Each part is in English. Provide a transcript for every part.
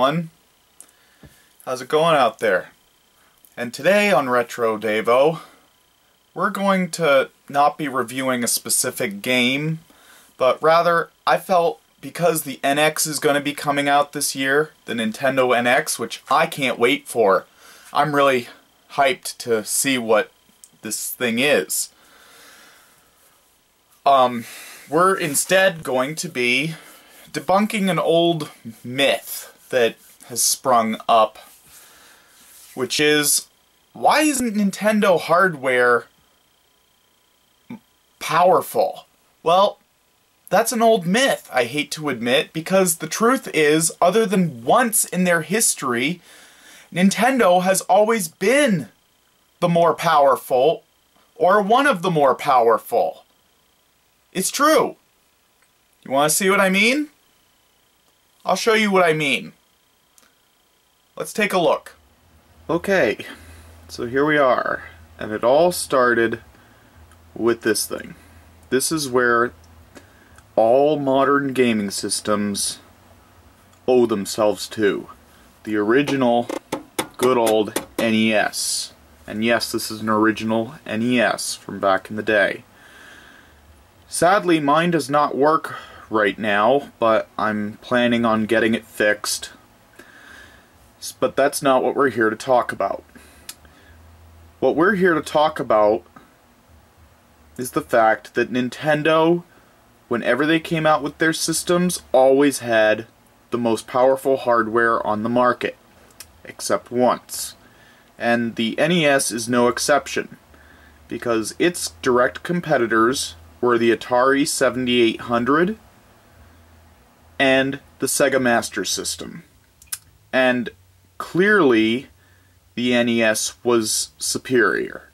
Everyone, how's it going out there? And today on Retro Davo, we're going to not be reviewing a specific game, but rather I felt because the NX is going to be coming out this year, the Nintendo NX, which I can't wait for. I'm really hyped to see what this thing is. Um, we're instead going to be debunking an old myth that has sprung up, which is why isn't Nintendo hardware powerful? Well, that's an old myth, I hate to admit, because the truth is, other than once in their history, Nintendo has always been the more powerful, or one of the more powerful. It's true. You want to see what I mean? I'll show you what I mean. Let's take a look. Okay, so here we are. And it all started with this thing. This is where all modern gaming systems owe themselves to. The original good old NES. And yes, this is an original NES from back in the day. Sadly, mine does not work right now, but I'm planning on getting it fixed. But that's not what we're here to talk about. What we're here to talk about is the fact that Nintendo, whenever they came out with their systems, always had the most powerful hardware on the market. Except once. And the NES is no exception, because its direct competitors were the Atari 7800 and the Sega Master System. And clearly, the NES was superior.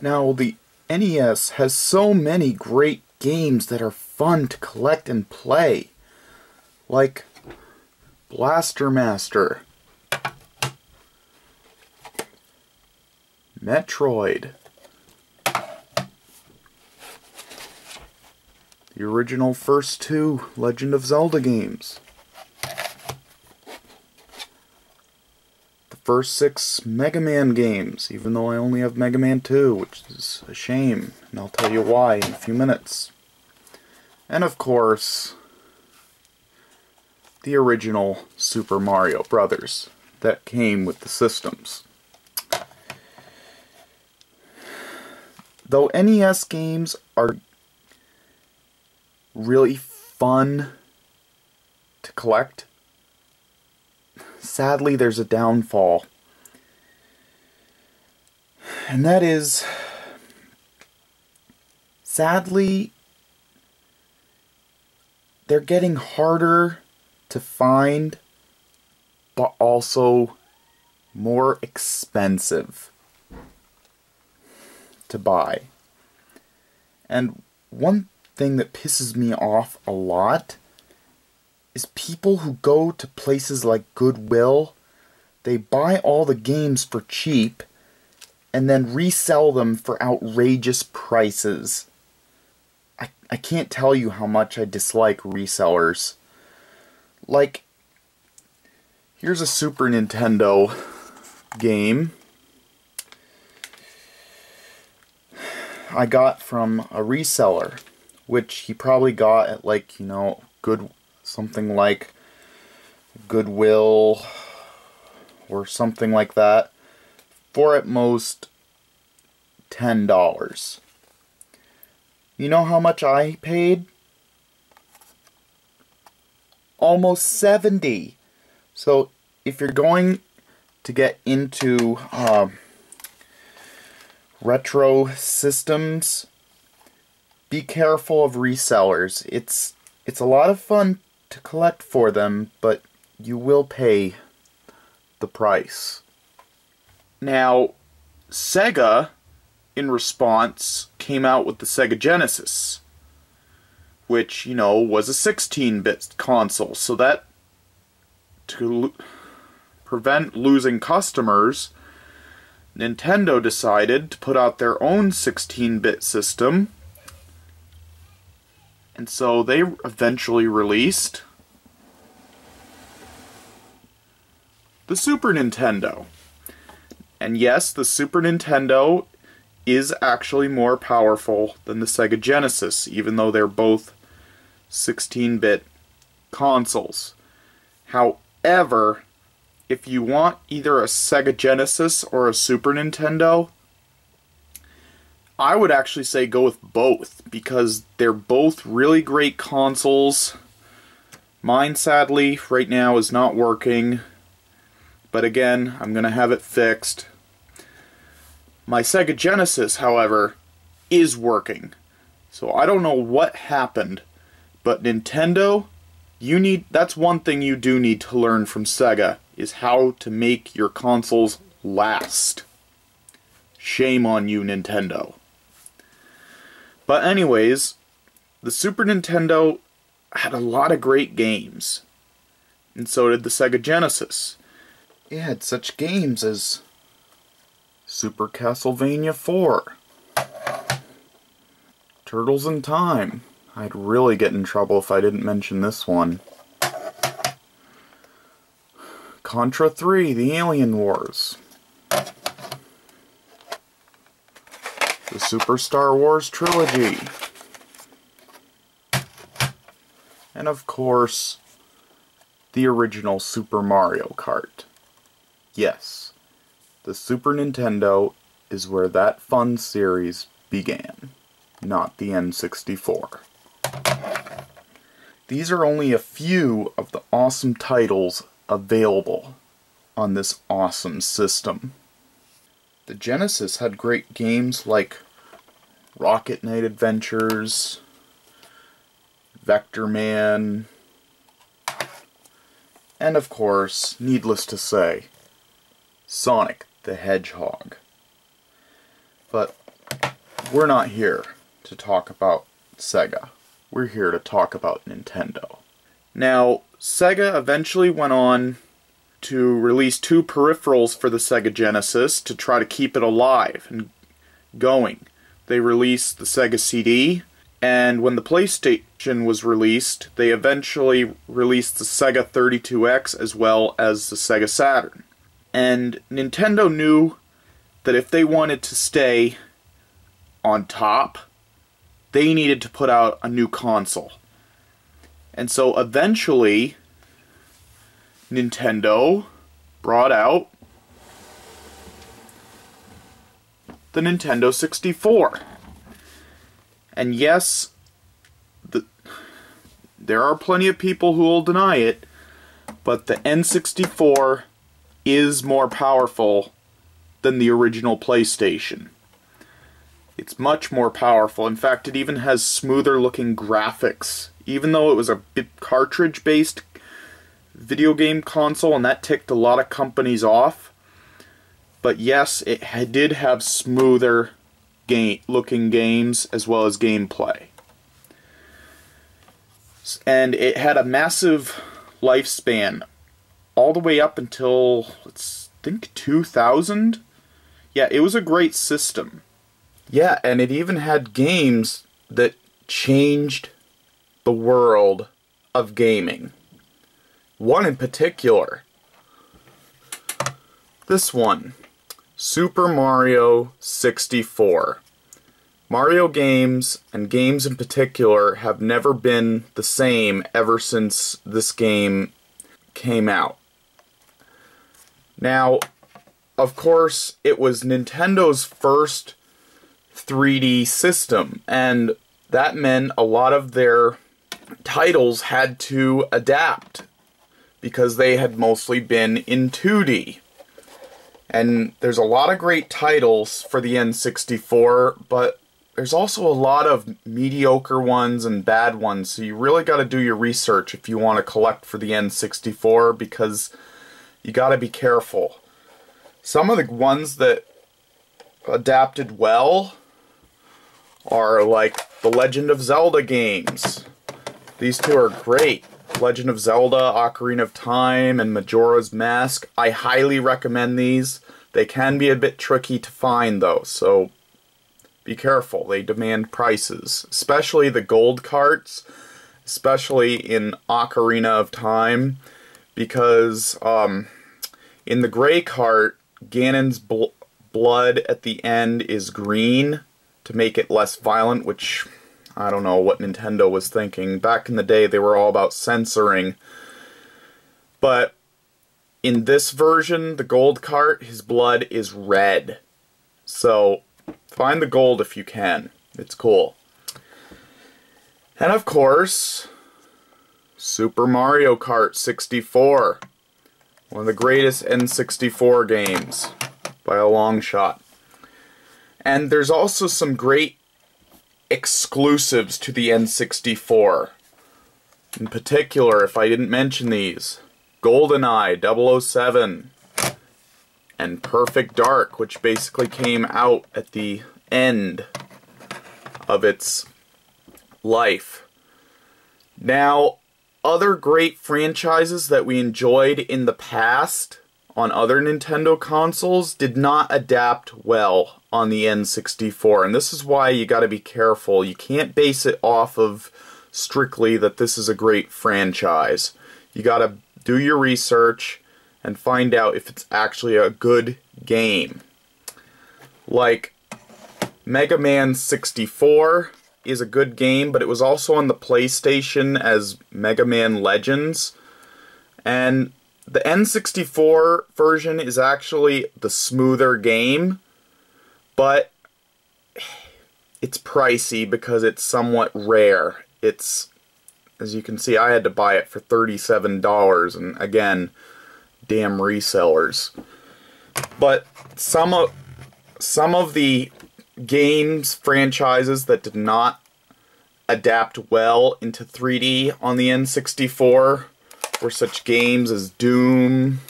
Now, the NES has so many great games that are fun to collect and play, like Blaster Master, Metroid, the original first two Legend of Zelda games, first six Mega Man games, even though I only have Mega Man 2, which is a shame, and I'll tell you why in a few minutes. And of course, the original Super Mario Brothers that came with the systems. Though NES games are really fun to collect, sadly there's a downfall. And that is, sadly, they're getting harder to find, but also more expensive to buy. And one thing that pisses me off a lot is people who go to places like Goodwill, they buy all the games for cheap and then resell them for outrageous prices. I, I can't tell you how much I dislike resellers. Like, here's a Super Nintendo game I got from a reseller, which he probably got at like, you know, good something like Goodwill or something like that for at most $10. You know how much I paid? Almost 70. So if you're going to get into um, retro systems, be careful of resellers. It's it's a lot of fun to collect for them, but you will pay the price. Now, Sega, in response, came out with the Sega Genesis, which, you know, was a 16-bit console, so that to prevent losing customers, Nintendo decided to put out their own 16-bit system, and so they eventually released the Super Nintendo. And yes, the Super Nintendo is actually more powerful than the Sega Genesis, even though they're both 16 bit consoles. However, if you want either a Sega Genesis or a Super Nintendo, I would actually say go with both because they're both really great consoles. Mine, sadly, right now is not working, but again, I'm going to have it fixed. My Sega Genesis, however, is working. So I don't know what happened, but Nintendo, you need that's one thing you do need to learn from Sega is how to make your consoles last. Shame on you, Nintendo. But anyways, the Super Nintendo had a lot of great games. And so did the Sega Genesis. It had such games as Super Castlevania 4, Turtles in Time. I'd really get in trouble if I didn't mention this one. Contra 3, The Alien Wars. The Super Star Wars Trilogy. And of course, the original Super Mario Kart. Yes, the Super Nintendo is where that fun series began, not the N64. These are only a few of the awesome titles available on this awesome system. The Genesis had great games like Rocket Knight Adventures, Vectorman, and of course, needless to say, Sonic the Hedgehog. But we're not here to talk about Sega. We're here to talk about Nintendo. Now, Sega eventually went on to release two peripherals for the Sega Genesis to try to keep it alive and going. They released the Sega CD, and when the PlayStation was released, they eventually released the Sega 32X as well as the Sega Saturn. And Nintendo knew that if they wanted to stay on top, they needed to put out a new console. And so eventually, Nintendo brought out the Nintendo 64. And yes, the, there are plenty of people who will deny it, but the N64 is more powerful than the original PlayStation. It's much more powerful. In fact, it even has smoother looking graphics. Even though it was a cartridge based video game console and that ticked a lot of companies off. But yes, it did have smoother game looking games as well as gameplay. And it had a massive lifespan all the way up until let's think 2000. Yeah, it was a great system. Yeah, and it even had games that changed the world of gaming. One in particular. This one. Super Mario 64. Mario games, and games in particular, have never been the same ever since this game came out. Now, of course, it was Nintendo's first 3D system, and that meant a lot of their titles had to adapt because they had mostly been in 2D. And there's a lot of great titles for the N64, but there's also a lot of mediocre ones and bad ones, so you really got to do your research if you want to collect for the N64 because you got to be careful. Some of the ones that adapted well are like the Legend of Zelda games. These two are great. Legend of Zelda, Ocarina of Time, and Majora's Mask. I highly recommend these. They can be a bit tricky to find though, so be careful. They demand prices, especially the gold carts, especially in Ocarina of Time, because um, In the gray cart, Ganon's bl blood at the end is green to make it less violent, which I don't know what Nintendo was thinking. Back in the day, they were all about censoring. But in this version, the gold cart, his blood is red. So find the gold if you can. It's cool. And of course, Super Mario Kart 64. One of the greatest N64 games by a long shot. And there's also some great exclusives to the N64. In particular, if I didn't mention these, GoldenEye 007 and Perfect Dark, which basically came out at the end of its life. Now, other great franchises that we enjoyed in the past on other Nintendo consoles did not adapt well on the N64. And this is why you gotta be careful. You can't base it off of strictly that this is a great franchise. You gotta do your research and find out if it's actually a good game. Like, Mega Man 64 is a good game, but it was also on the PlayStation as Mega Man Legends. And the N64 version is actually the smoother game, but it's pricey because it's somewhat rare. It's, as you can see, I had to buy it for $37, and again, damn resellers. But some of some of the games franchises that did not adapt well into 3D on the N64 were such games as Doom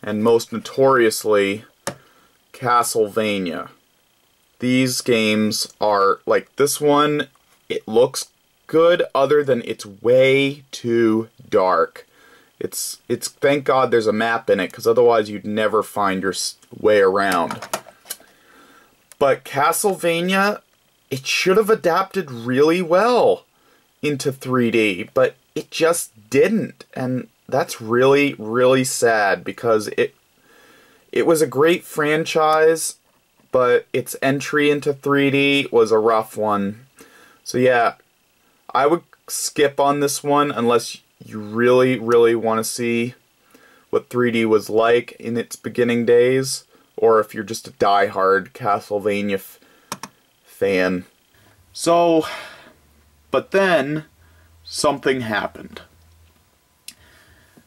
and most notoriously Castlevania. These games are like this one, it looks good other than it's way too dark. It's it's thank God there's a map in it cuz otherwise you'd never find your way around. But Castlevania, it should have adapted really well into 3D, but it just didn't. And that's really, really sad because it it was a great franchise, but its entry into 3D was a rough one. So yeah, I would skip on this one unless you really, really want to see what 3D was like in its beginning days or if you're just a die-hard Castlevania fan. So, but then something happened.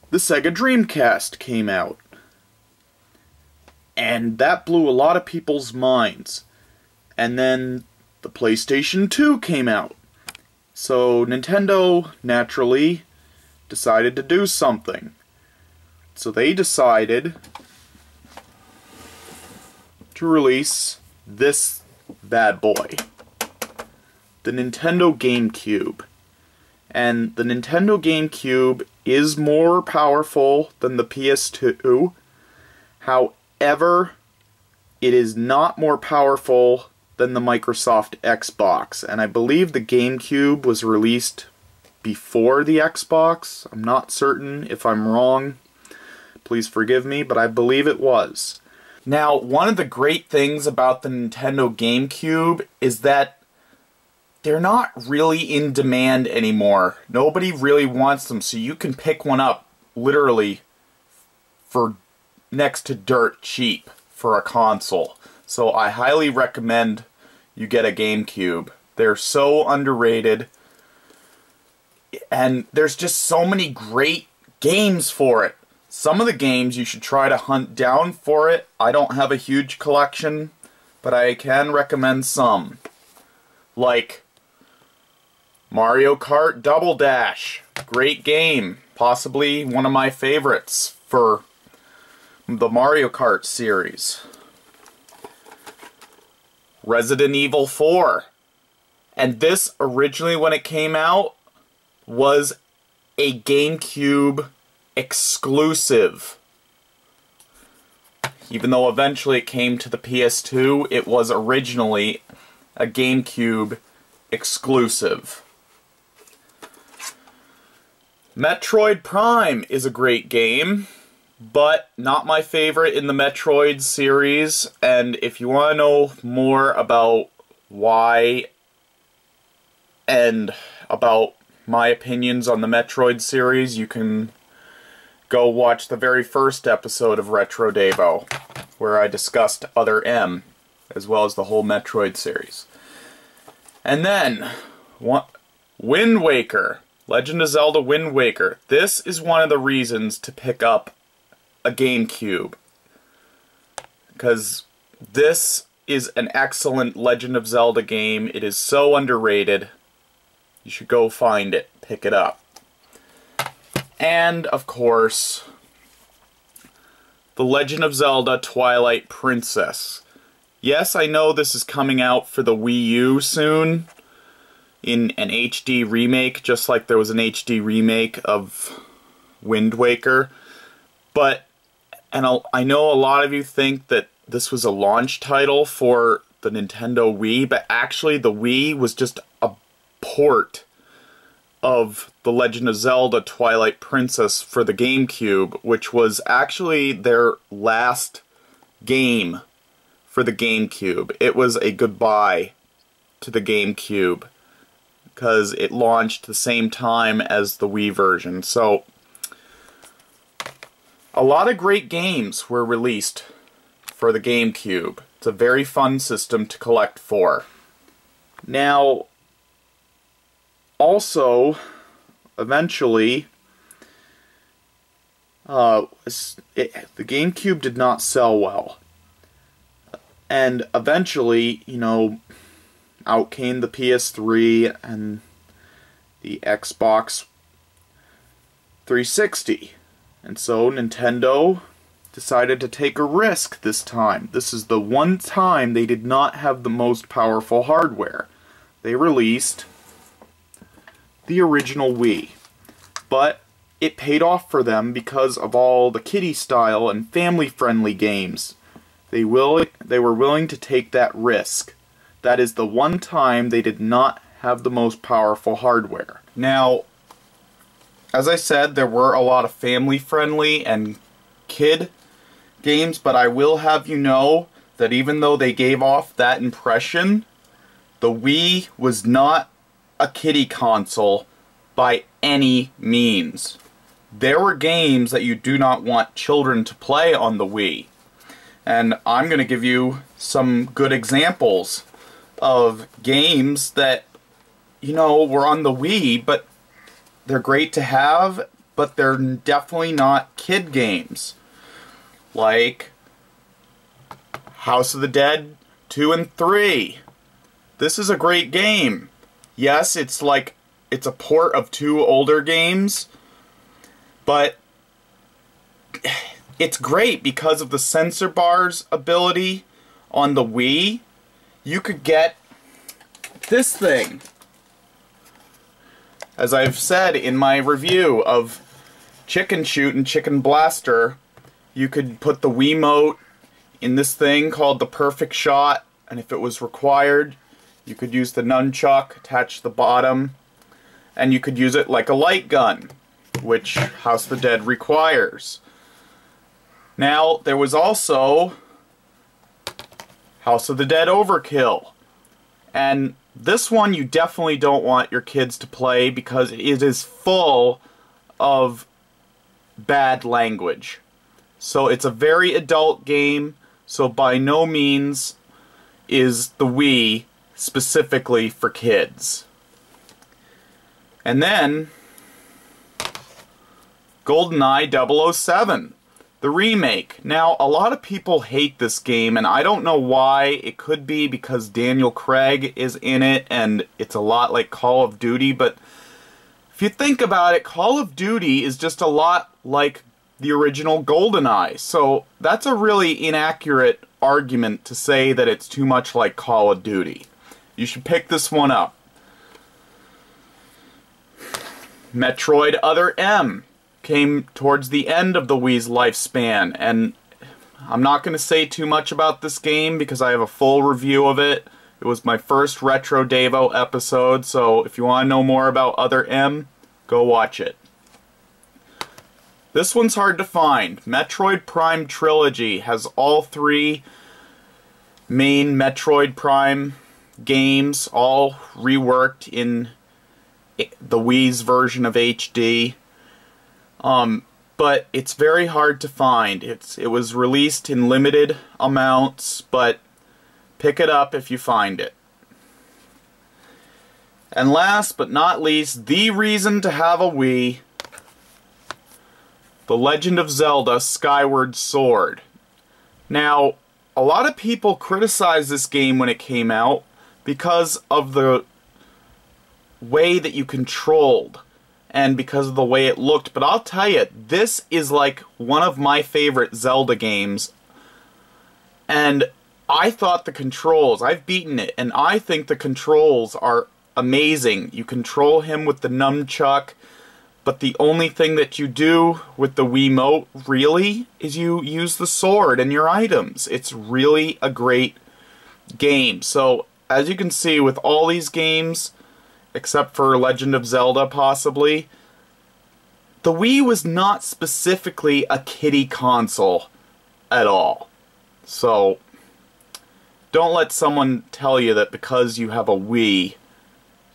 The Sega Dreamcast came out. And that blew a lot of people's minds. And then the PlayStation 2 came out. So Nintendo, naturally, decided to do something. So they decided to release this bad boy. The Nintendo GameCube. And the Nintendo GameCube is more powerful than the PS2. However, it is not more powerful than the Microsoft Xbox. And I believe the GameCube was released before the Xbox. I'm not certain if I'm wrong. Please forgive me, but I believe it was. Now, one of the great things about the Nintendo GameCube is that they're not really in demand anymore. Nobody really wants them, so you can pick one up literally for next to dirt cheap for a console. So I highly recommend you get a GameCube. They're so underrated. And there's just so many great games for it. Some of the games you should try to hunt down for it. I don't have a huge collection, but I can recommend some. Like Mario Kart Double Dash. Great game. Possibly one of my favorites for the Mario Kart series. Resident Evil 4. And this, originally when it came out, was a GameCube exclusive. Even though eventually it came to the PS2, it was originally a GameCube exclusive. Metroid Prime is a great game. But not my favorite in the Metroid series. And if you want to know more about why and about my opinions on the Metroid series, you can go watch the very first episode of Retro Davo, where I discussed Other M, as well as the whole Metroid series. And then, Wind Waker. Legend of Zelda Wind Waker. This is one of the reasons to pick up a GameCube. Because this is an excellent Legend of Zelda game. It is so underrated. You should go find it. Pick it up. And, of course, The Legend of Zelda Twilight Princess. Yes, I know this is coming out for the Wii U soon in an HD remake, just like there was an HD remake of Wind Waker. But and I'll, i know a lot of you think that this was a launch title for the Nintendo Wii, but actually the Wii was just a port of The Legend of Zelda Twilight Princess for the GameCube, which was actually their last game for the GameCube. It was a goodbye to the GameCube because it launched the same time as the Wii version. So a lot of great games were released for the GameCube. It's a very fun system to collect for. Now, also, eventually, uh, it, the GameCube did not sell well. And eventually, you know, out came the PS3 and the Xbox 360. And so Nintendo decided to take a risk this time. This is the one time they did not have the most powerful hardware. They released the original Wii. But it paid off for them because of all the kiddie style and family friendly games. They will they were willing to take that risk. That is the one time they did not have the most powerful hardware. Now, as I said, there were a lot of family friendly and kid games, but I will have you know that even though they gave off that impression, the Wii was not a kiddie console by any means. There were games that you do not want children to play on the Wii. And I'm going to give you some good examples of games that, you know, were on the Wii, but they're great to have, but they're definitely not kid games. Like House of the Dead 2 and 3. This is a great game. Yes, it's like it's a port of two older games, but it's great because of the sensor bar's ability on the Wii. You could get this thing as I've said in my review of Chicken Shoot and Chicken Blaster, you could put the Wiimote in this thing called the Perfect Shot, and if it was required, you could use the nunchuck, attach the bottom, and you could use it like a light gun, which House of the Dead requires. Now, there was also House of the Dead Overkill, and this one you definitely don't want your kids to play because it is full of bad language. So it's a very adult game, so by no means is the Wii specifically for kids. And then GoldenEye 007 the remake. Now, a lot of people hate this game, and I don't know why. It could be because Daniel Craig is in it, and it's a lot like Call of Duty, but if you think about it, Call of Duty is just a lot like the original GoldenEye, so that's a really inaccurate argument to say that it's too much like Call of Duty. You should pick this one up. Metroid Other M came towards the end of the Wii's lifespan, and I'm not going to say too much about this game because I have a full review of it. It was my first Retro Davo episode, so if you want to know more about Other M, go watch it. This one's hard to find. Metroid Prime Trilogy has all three main Metroid Prime games, all reworked in the Wii's version of HD. Um, but it's very hard to find. It's it was released in limited amounts, but pick it up if you find it. And last but not least, the reason to have a Wii the Legend of Zelda Skyward Sword. Now, a lot of people criticized this game when it came out because of the way that you controlled and because of the way it looked, but I'll tell you, this is like one of my favorite Zelda games. And I thought the controls, I've beaten it, and I think the controls are amazing. You control him with the nunchuck, but the only thing that you do with the Wiimote, really, is you use the sword and your items. It's really a great game. So, as you can see, with all these games, except for Legend of Zelda, possibly, the Wii was not specifically a kiddie console at all. So, don't let someone tell you that because you have a Wii,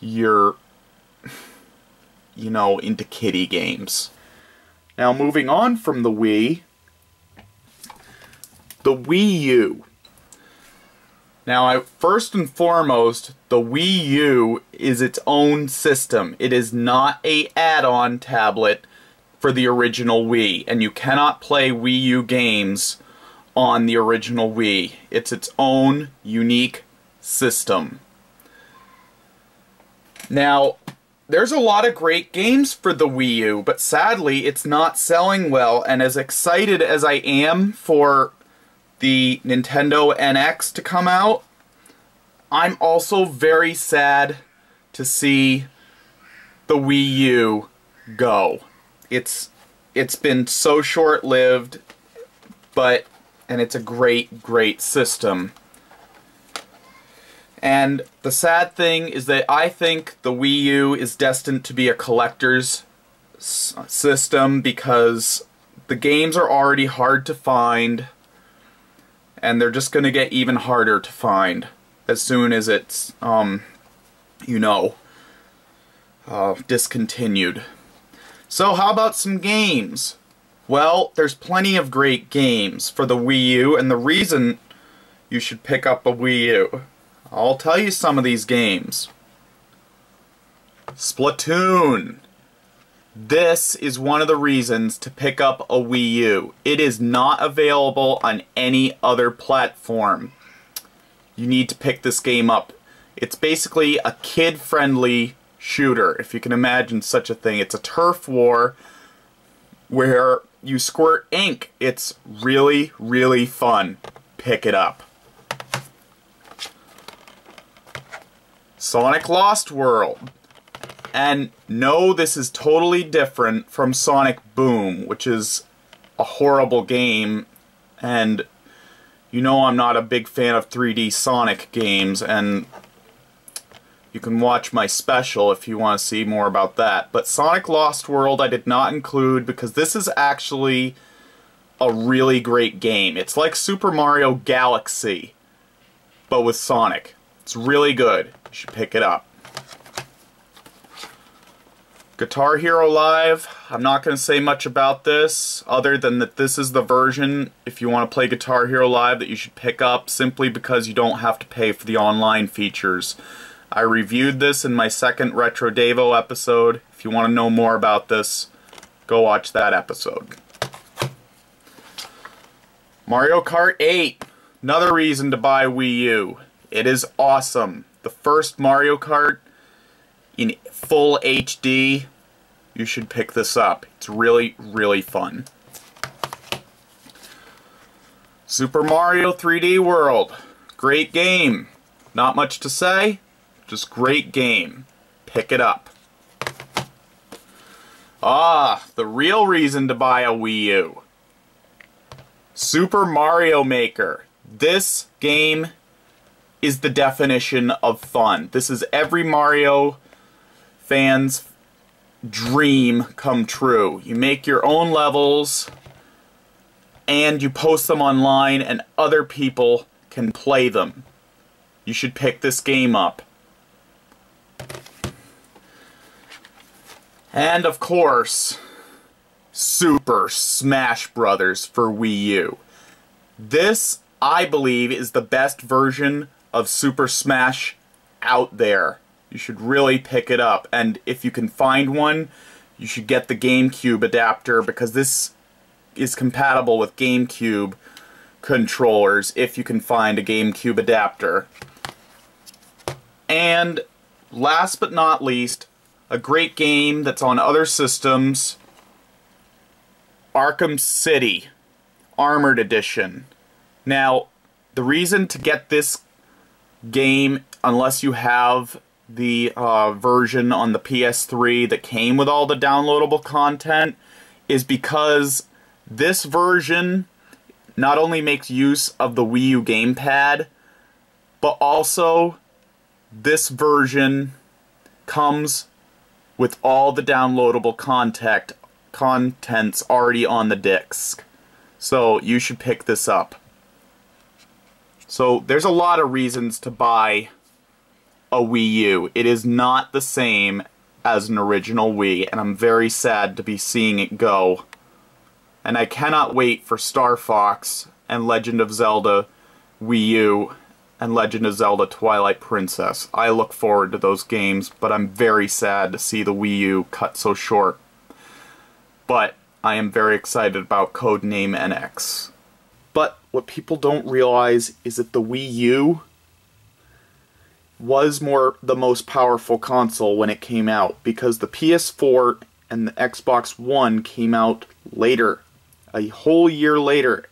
you're you know, into kiddie games. Now, moving on from the Wii, the Wii U. Now, I, first and foremost, the Wii U is its own system. It is not a add-on tablet for the original Wii, and you cannot play Wii U games on the original Wii. It's its own unique system. Now, there's a lot of great games for the Wii U, but sadly it's not selling well, and as excited as I am for the Nintendo NX to come out, I'm also very sad to see the Wii U go. It's it's been so short-lived, but and it's a great great system. And the sad thing is that I think the Wii U is destined to be a collector's system because the games are already hard to find and they're just going to get even harder to find as soon as it's, um, you know, uh, discontinued. So how about some games? Well, there's plenty of great games for the Wii U, and the reason you should pick up a Wii U I'll tell you some of these games. Splatoon. This is one of the reasons to pick up a Wii U. It is not available on any other platform. You need to pick this game up. It's basically a kid-friendly shooter, if you can imagine such a thing. It's a turf war where you squirt ink. It's really, really fun. Pick it up. Sonic Lost World. And no, this is totally different from Sonic Boom, which is a horrible game, and you know I'm not a big fan of 3D Sonic games, and you can watch my special if you want to see more about that. But Sonic Lost World I did not include because this is actually a really great game. It's like Super Mario Galaxy, but with Sonic. It's really good You should pick it up. Guitar Hero Live, I'm not going to say much about this other than that this is the version if you want to play Guitar Hero Live that you should pick up simply because you don't have to pay for the online features. I reviewed this in my second Retro Davo episode. If you want to know more about this, go watch that episode. Mario Kart 8, another reason to buy Wii U. It is awesome the first Mario Kart in full HD, you should pick this up. It's really, really fun. Super Mario 3D World. Great game. Not much to say, just great game. Pick it up. Ah, the real reason to buy a Wii U. Super Mario Maker. This game is the definition of fun. This is every Mario fan's dream come true. You make your own levels and you post them online and other people can play them. You should pick this game up. And of course, Super Smash Brothers for Wii U. This, I believe, is the best version of Super Smash out there. You should really pick it up. And if you can find one, you should get the GameCube adapter because this is compatible with GameCube controllers if you can find a GameCube adapter. And last but not least, a great game that's on other systems, Arkham City Armored Edition. Now, the reason to get this game, unless you have the uh, version on the PS3 that came with all the downloadable content, is because this version not only makes use of the Wii U gamepad, but also this version comes with all the downloadable content contents already on the disc. So you should pick this up. So there's a lot of reasons to buy a Wii U. It is not the same as an original Wii, and I'm very sad to be seeing it go and I cannot wait for Star Fox and Legend of Zelda Wii U and Legend of Zelda Twilight Princess. I look forward to those games, but I'm very sad to see the Wii U cut so short. But I am very excited about Codename NX. But what people don't realize is that the Wii U was more the most powerful console when it came out because the PS4 and the Xbox One came out later a whole year later,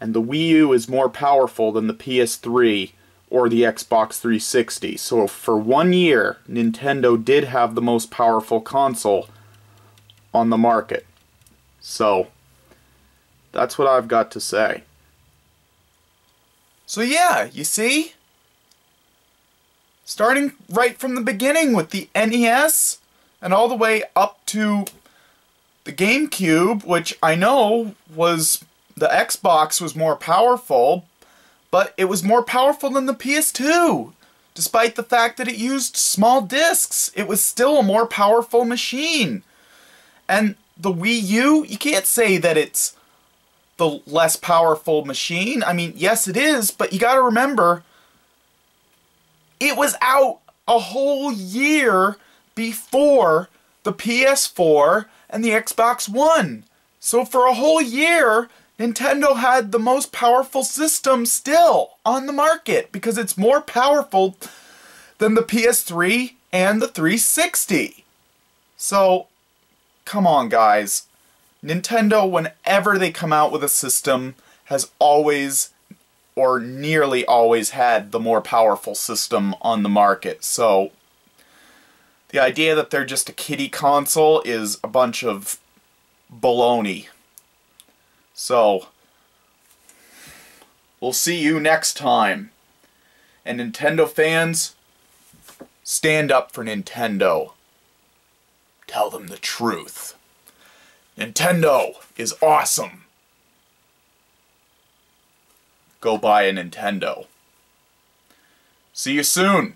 and the Wii U is more powerful than the PS3 or the Xbox 360. So for one year, Nintendo did have the most powerful console on the market. So that's what I've got to say. So yeah, you see? Starting right from the beginning with the NES and all the way up to the GameCube, which I know was the Xbox was more powerful, but it was more powerful than the PS2. Despite the fact that it used small discs, it was still a more powerful machine. And the Wii U, you can't say that it's the less powerful machine. I mean, yes, it is, but you gotta remember, it was out a whole year before the PS4 and the Xbox One. So for a whole year, Nintendo had the most powerful system still on the market because it's more powerful than the PS3 and the 360. So, come on guys. Nintendo, whenever they come out with a system, has always or nearly always had the more powerful system on the market. So, the idea that they're just a kiddie console is a bunch of baloney. So, we'll see you next time. And Nintendo fans, stand up for Nintendo. Tell them the truth. Nintendo is awesome. Go buy a Nintendo. See you soon.